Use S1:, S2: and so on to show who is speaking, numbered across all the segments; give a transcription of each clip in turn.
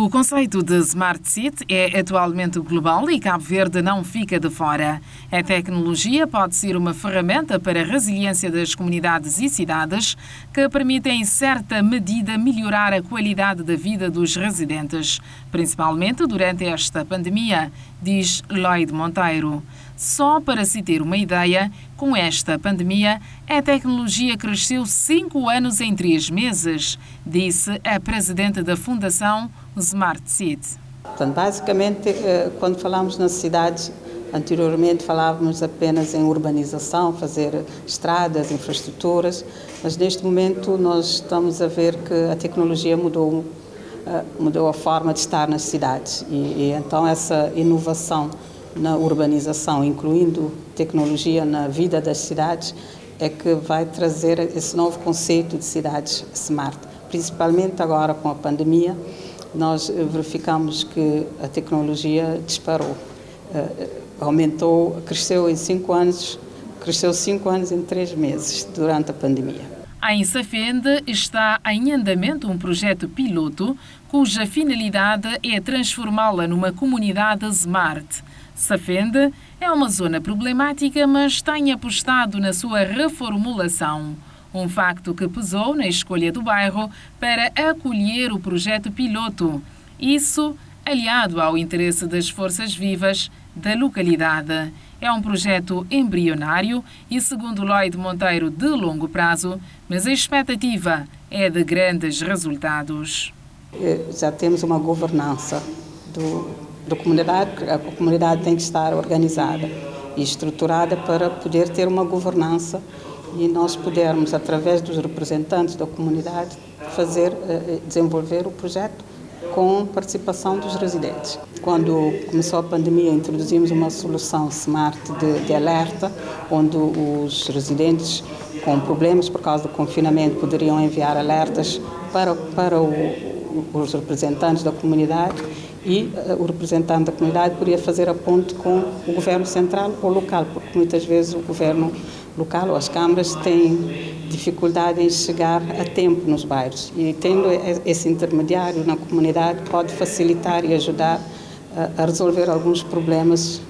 S1: O conceito de Smart City é atualmente global e Cabo Verde não fica de fora. A tecnologia pode ser uma ferramenta para a resiliência das comunidades e cidades que permitem, em certa medida, melhorar a qualidade da vida dos residentes, principalmente durante esta pandemia, diz Lloyd Monteiro. Só para se ter uma ideia, com esta pandemia, a tecnologia cresceu cinco anos em três meses, disse a presidente da Fundação Smart City.
S2: Portanto, basicamente, eh, quando falamos nas cidades, anteriormente falávamos apenas em urbanização, fazer estradas, infraestruturas, mas neste momento nós estamos a ver que a tecnologia mudou eh, mudou a forma de estar nas cidades e, e então essa inovação na urbanização, incluindo tecnologia na vida das cidades, é que vai trazer esse novo conceito de cidades smart. Principalmente agora com a pandemia, nós verificamos que a tecnologia disparou, uh, aumentou, cresceu em cinco anos, cresceu cinco anos em três meses durante a pandemia.
S1: Em Safende está em andamento um projeto piloto cuja finalidade é transformá-la numa comunidade smart. Safende é uma zona problemática, mas tem apostado na sua reformulação. Um facto que pesou na escolha do bairro para acolher o projeto piloto. Isso aliado ao interesse das forças vivas da localidade. É um projeto embrionário e, segundo Lloyd Monteiro, de longo prazo, mas a expectativa é de grandes resultados.
S2: Eh, já temos uma governança do, da comunidade, a comunidade tem que estar organizada e estruturada para poder ter uma governança e nós pudermos, através dos representantes da comunidade, fazer, eh, desenvolver o projeto com participação dos residentes. Quando começou a pandemia, introduzimos uma solução smart de, de alerta, onde os residentes com problemas por causa do confinamento poderiam enviar alertas para, para o, os representantes da comunidade e uh, o representante da comunidade poderia fazer a ponte com o governo central ou local, porque muitas vezes o governo local ou as câmaras têm dificuldade em chegar a tempo nos bairros. E tendo esse intermediário na comunidade pode facilitar e ajudar a, a resolver alguns problemas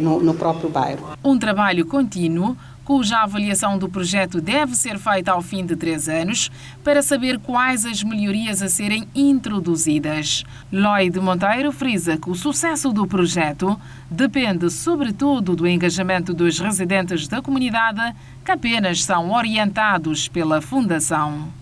S2: no, no próprio bairro.
S1: Um trabalho contínuo cuja avaliação do projeto deve ser feita ao fim de três anos para saber quais as melhorias a serem introduzidas. Lloyd Monteiro frisa que o sucesso do projeto depende sobretudo do engajamento dos residentes da comunidade que apenas são orientados pela Fundação.